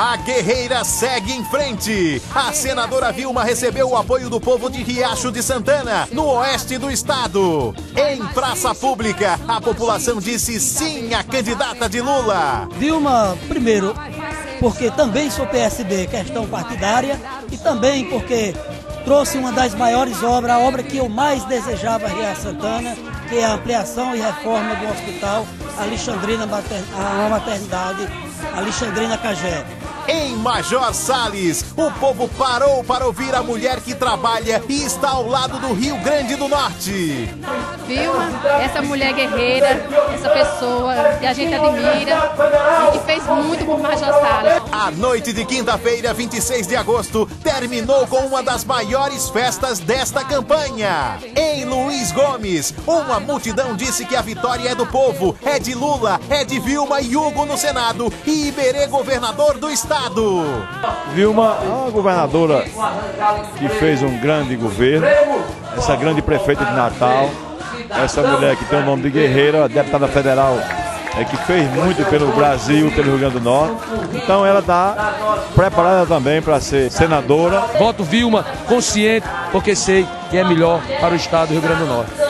A guerreira segue em frente. A senadora Vilma recebeu o apoio do povo de Riacho de Santana, no oeste do estado. Em praça pública, a população disse sim à candidata de Lula. Vilma, primeiro, porque também sou PSB, questão partidária, e também porque trouxe uma das maiores obras, a obra que eu mais desejava em Riacho Santana, que é a ampliação e reforma do hospital Alexandrina, a maternidade Alexandrina Cagé. Em Major Salles, o povo parou para ouvir a mulher que trabalha e está ao lado do Rio Grande do Norte. Vilma, essa mulher guerreira, essa pessoa que a gente admira e que fez muito por Major Salles. A noite de quinta-feira, 26 de agosto, terminou com uma das maiores festas desta campanha. Em Luiz Gomes, uma multidão disse que a vitória é do povo, é de Lula, é de Vilma e Hugo no Senado e Iberê governador do estado. Vilma é uma governadora que fez um grande governo, essa grande prefeita de Natal, essa mulher que tem o nome de guerreira, deputada federal, é, que fez muito pelo Brasil, pelo Rio Grande do Norte. Então ela está preparada também para ser senadora. Voto Vilma consciente, porque sei que é melhor para o estado do Rio Grande do Norte.